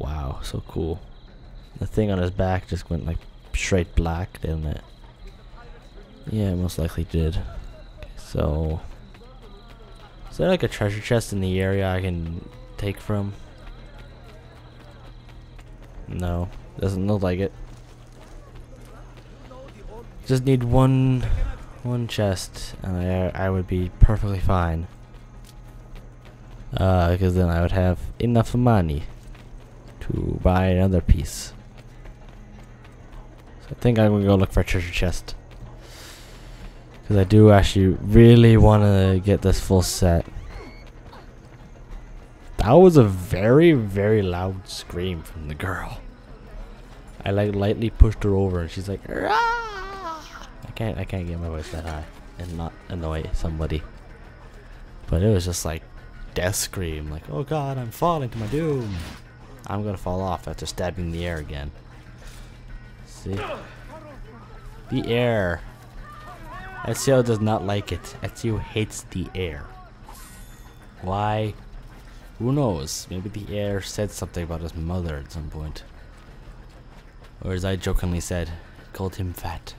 Wow, so cool. The thing on his back just went like straight black, didn't it? Yeah, it most likely did. Okay, so, is there like a treasure chest in the area I can take from? No, doesn't look like it. Just need one, one chest, and I I would be perfectly fine. Uh, because then I would have enough money to buy another piece. So I think I'm gonna go look for a treasure chest. Because I do actually really want to get this full set. That was a very, very loud scream from the girl. I like lightly pushed her over and she's like! I can't, I can't get my voice that high and not annoy somebody. But it was just like death scream, like, oh god, I'm falling to my doom. I'm gonna fall off after stabbing the air again. See? The air. Ezio does not like it. Ezio hates the air. Why? Who knows? Maybe the air said something about his mother at some point. Or as I jokingly said, called him fat.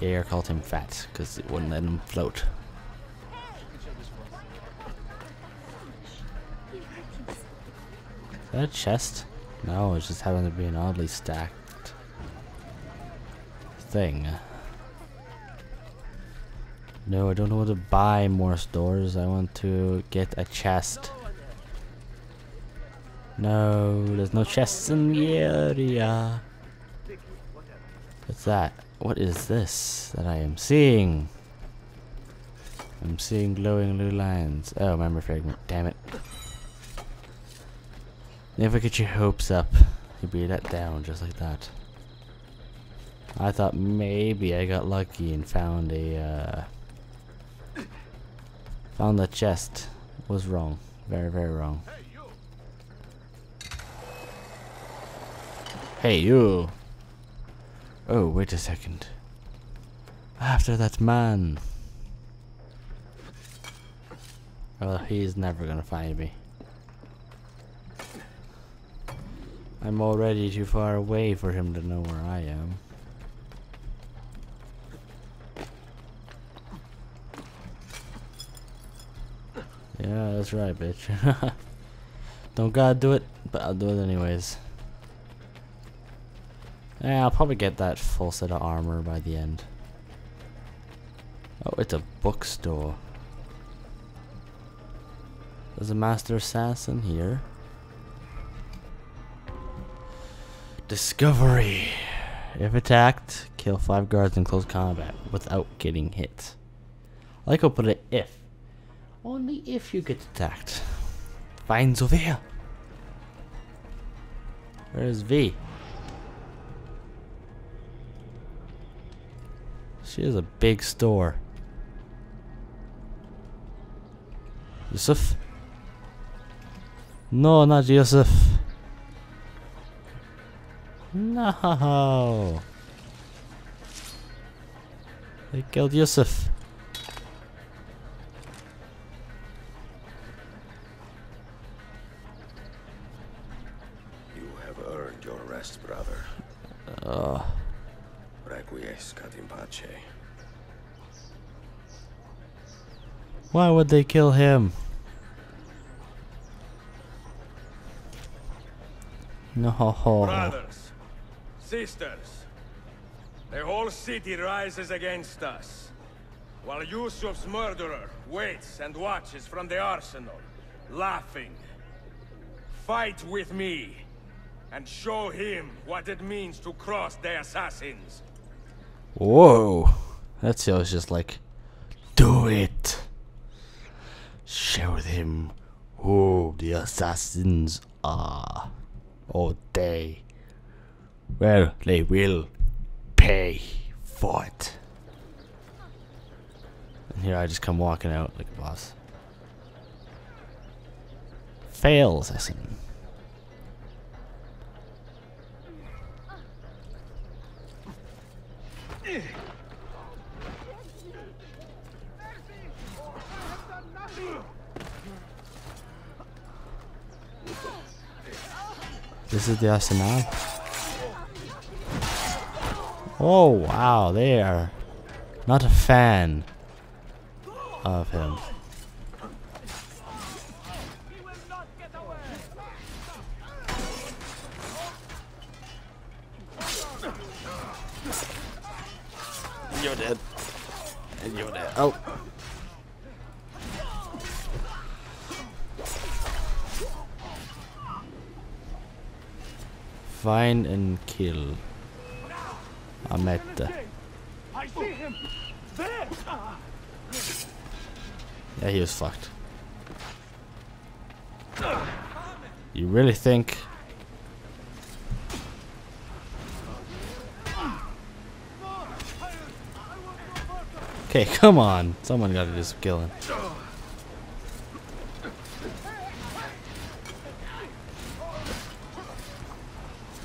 Air called him fat because it wouldn't let him float. That a chest? No, it just happened to be an oddly stacked thing. No, I don't want to buy more stores. I want to get a chest. No, there's no chests in the area. What's that? What is this that I am seeing? I'm seeing glowing blue lines. Oh, memory fragment. Damn it. Never get your hopes up. You'll be let down just like that. I thought maybe I got lucky and found a, uh, found the chest. Was wrong. Very, very wrong. Hey, you! Oh, wait a second. After that man. Well, he's never gonna find me. I'm already too far away for him to know where I am. Yeah, that's right, bitch. Don't gotta do it, but I'll do it anyways. Yeah, I'll probably get that full set of armor by the end. Oh, it's a bookstore. There's a master assassin here. Discovery. If attacked, kill five guards in close combat without getting hit. I like how put it if. Only if you get attacked. Find Sofia. Where's V? She has a big store. Yusuf? No, not Yusuf. No. They killed Yusuf. You have earned your rest, brother. Uh, Requiescat in pace. why would they kill him? No. Brothers, sisters, the whole city rises against us, while Yusuf's murderer waits and watches from the arsenal, laughing. Fight with me, and show him what it means to cross the assassins. Whoa. That was just like, do it. Show him who the assassins are. Or they. Well, they will pay for it. And here I just come walking out like a boss. Fails, Fail assassin. This is the Arsenal. Oh wow, they are not a fan of him. You're dead. And you're dead. Oh. Find and kill. I! There! Yeah, he was fucked. You really think? Okay, come on. Someone gotta do some killing.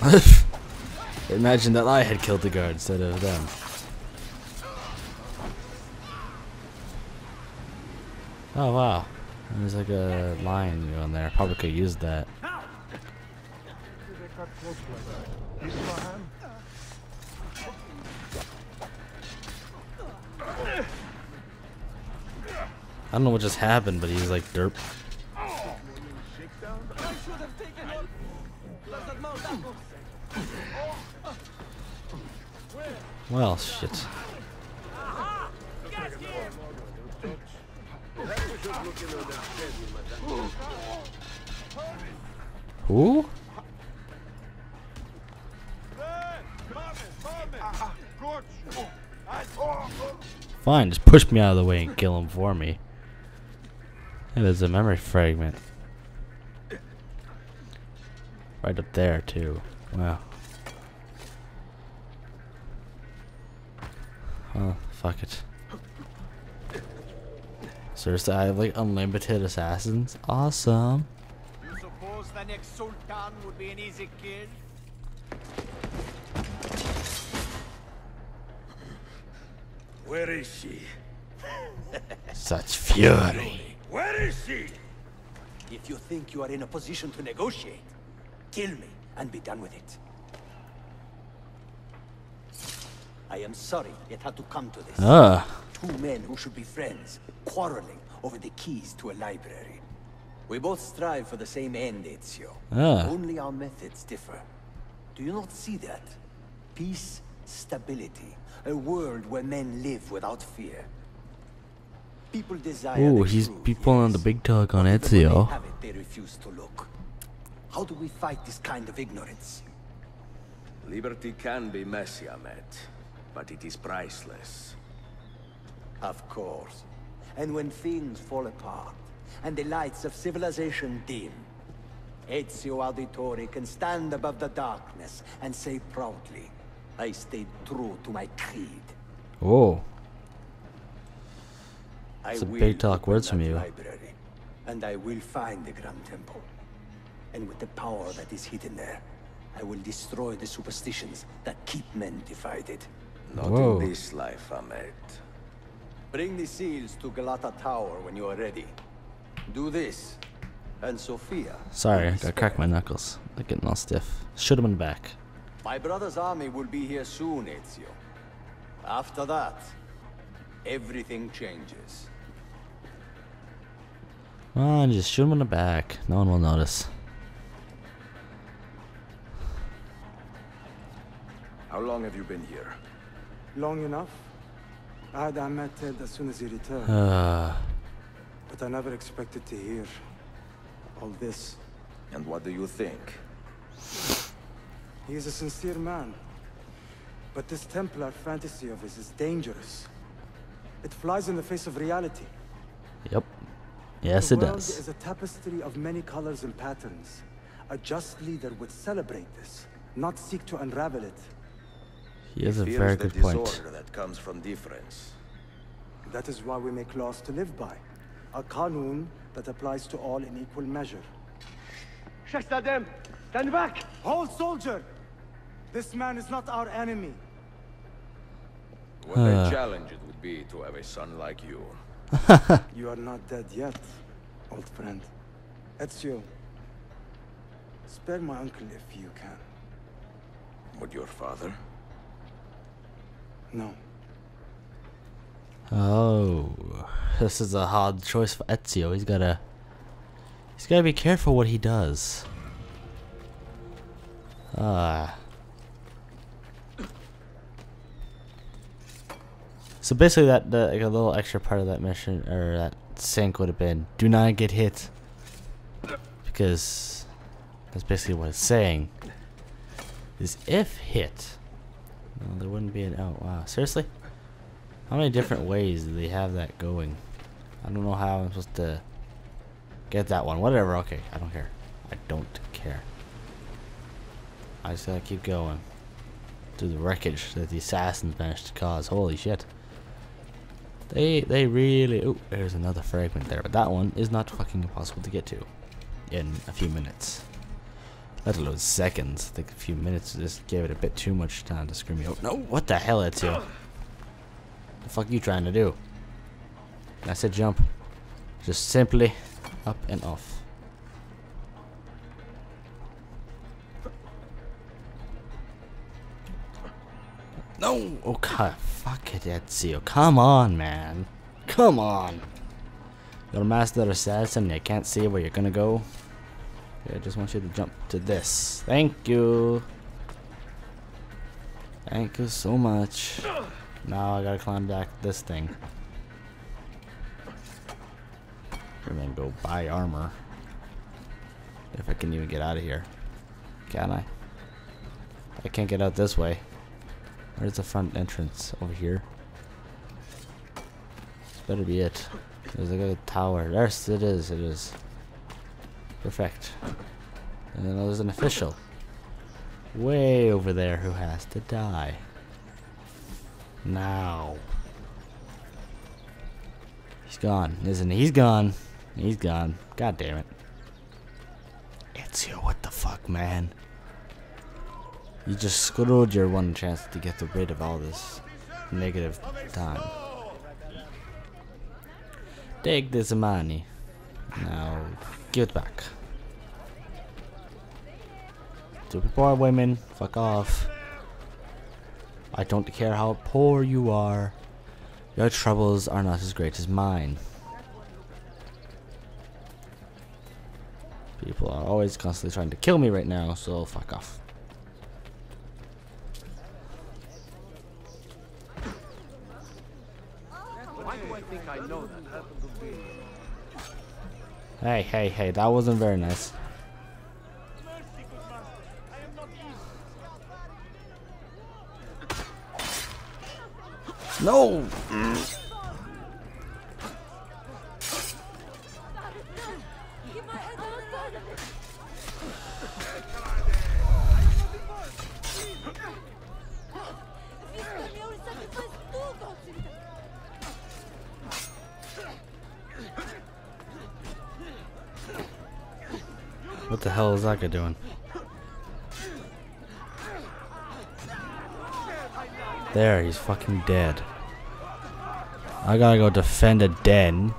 Imagine that I had killed the guard instead of them. Oh wow. There's like a line going there. Probably could use that. I don't know what just happened, but he's like derp. Well, shit. Who? Fine, just push me out of the way and kill him for me. Hey, there's a memory fragment. Right up there, too. Wow. Oh, fuck it. Seriously, I have like unlimited assassins. Awesome. You suppose the next Sultan would be an easy kid? Where is she? Such fury. Where is she? If you think you are in a position to negotiate, kill me and be done with it. I am sorry it had to come to this. Ah. Two men who should be friends, quarreling over the keys to a library. We both strive for the same end, Ezio. Ah. Only our methods differ. Do you not see that? Peace, stability, a world where men live without fear. People desire the he's people on the big talk on Ezio. They have it, they refuse to look. How do we fight this kind of ignorance? Liberty can be messy, Ahmet, but it is priceless. Of course. And when things fall apart, and the lights of civilization dim, Ezio Auditore can stand above the darkness and say proudly, I stayed true to my creed. Oh. It's a big talk words from you. Library, and I will find the Grand Temple. And with the power that is hidden there, I will destroy the superstitions that keep men divided. Not Whoa. in this life, Ahmet. Bring the seals to Galata Tower when you are ready. Do this, and Sofia. Sorry, I got spared. cracked my knuckles. They're getting all stiff. Shoot him in the back. My brother's army will be here soon, Ezio. After that, everything changes. Come on, just shoot him in the back. No one will notice. How long have you been here? Long enough? I had Ahmet dead as soon as he returned, Uh, but I never expected to hear all this. And what do you think? He is a sincere man. But this Templar fantasy of his is dangerous. It flies in the face of reality. yep. Yes, the it world does. is a tapestry of many colors and patterns. A just leader would celebrate this, not seek to unravel it. He has a Fears very the good point. disorder that comes from difference. That is why we make laws to live by. A qanun that applies to all in equal measure. Shahzadem, stand back! Hold, soldier! This man is not our enemy. What a ah. challenge it would be to have a son like you. You are not dead yet, old friend. Ezio, Spare my uncle if you can. Would your father? No. Oh, this is a hard choice for Ezio. He's gotta, he's gotta be careful what he does. Ah. So basically, that the like, a little extra part of that mission or that sync would have been: do not get hit, because that's basically what it's saying. Is if hit, there wouldn't be an oh wow seriously. How many different ways do they have that going? I don't know how I'm supposed to get that one. Whatever, okay. I don't care. I don't care. I just gotta keep going. Through the wreckage that the assassins managed to cause. Holy shit. They they really oh there's another fragment there, but that one is not fucking impossible to get to in a few minutes. Let alone seconds. I think a few minutes just gave it a bit too much time to screw me out. No, what the hell, it's Ezio? The fuck are you trying to do? I said jump. Just simply up and off. No! Oh god, fuck it, Ezio. Come on, man. Come on. You're a master assassin, you can't see where you're gonna go. Okay, I just want you to jump to this. Thank you. Thank you so much. Now I gotta climb back this thing. And then go buy armor. If I can even get out of here. Can I? I can't get out this way. Where's the front entrance? Over here. This better be it. There's like a tower. There's it is, it is. Perfect. And then there's an official. Way over there who has to die. Now. He's gone, isn't he? He's gone. He's gone. God damn it. It's Ezio, what the fuck, man? You just screwed your one chance to get rid of all this negative time. Take this money. Now, give it back. Stupid poor women, fuck off. I don't care how poor you are. Your troubles are not as great as mine. People are always constantly trying to kill me right now, so fuck off. Why do I think I know that? Hey, hey, hey, that wasn't very nice. No! What the hell is that guy doing? There, he's fucking dead. I gotta go defend a den.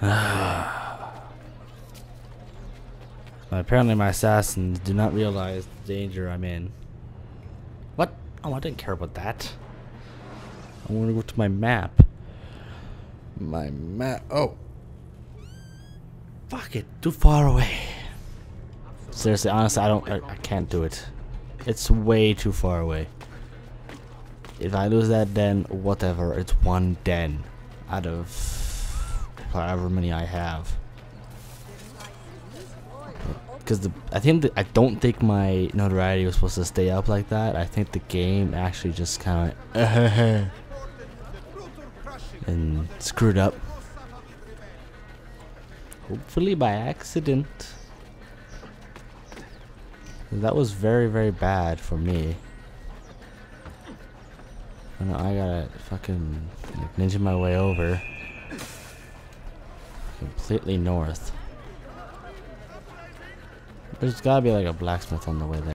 Apparently my assassins do not realize the danger I'm in. What? Oh, I didn't care about that. I want to go to my map. My map. Oh. Fuck it. Too far away. Seriously, honestly, I don't. I, I can't do it. It's way too far away. If I lose that den, whatever. It's one den out of however many I have. Because the I think the, I don't think my notoriety was supposed to stay up like that. I think the game actually just kind of and screwed up. Hopefully by accident. That was very, very bad for me. Oh, and I gotta fucking like, ninja my way over. Completely north. There's gotta be like a blacksmith on the way there.